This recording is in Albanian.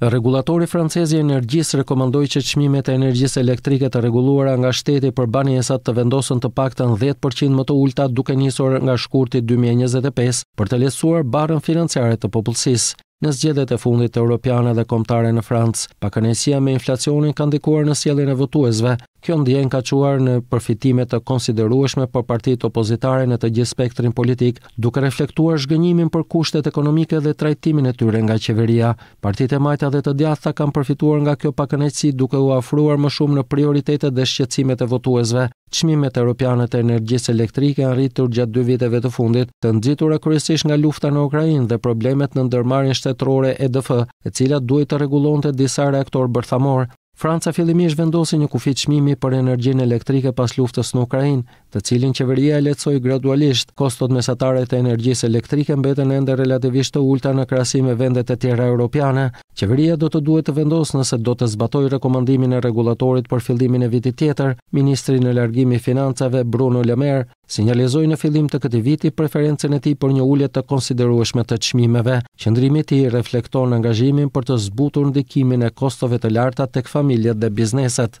Rregullatori francez i energjisë rekomandoi që çmimet e energjisë elektrike të rregulluara nga shteti për banesat të vendosen të paktën dhjetë për qind më të ulëta duke nisur nga shkurti dy mijë e njëzet e pesë për të lehtësuar barrën financiare të popullsisë. Në zgjedhjet e fundit europiane dhe kombëtare në Francë, pakënaqësia me inflacionin ka ndikuar në sjelljen e votuesve. Kjo ndjenjë ka çuar në përfitime të konsiderueshme për partitë opozitare në të gjithë spektrin politik, Duke reflektuar zhgënjimin për kushtet ekonomike dhe trajtimin e tyre nga qeveria, partitë e majta dhe të djathta kanë përfituar nga kjo pakënaqësi duke u afruar më shumë në prioritetet dhe shqetësimet e votuesve. Çmimet europiane të energjisë elektrike janë rritur gjatë dy viteve të fundit, të nxitura kryesisht nga lufta në Ukrainë dhe problemet në ndërmarrjen shtetërore EDF, e cila duhej të rregullonte disa reaktorë bërthamorë. Franca fillimisht vendosi një kufi çmimi për energjinë elektrike pas luftës në Ukrainë, të cilin qeveria e lehtësoi gradualisht. Kostot mesatare të energjisë elektrike mbeten ende relativisht të ulëta në krahasim me vendet e tjera europiane. Qeveria do të duhet të vendosë nëse do të zbatojë rekomandimin e rregullatorit për fillimin e vitit tjetër, ministri në largim i Financave, Bruno Le Maire, sinjalizoi në fillim të këtij viti preferencën e tij për një ulje të konsiderueshme të çmimeve. Qëndrimi i tij reflekton angazhimin për të zbutur ndikimin e kostove të larta tek familjet dhe bizneset.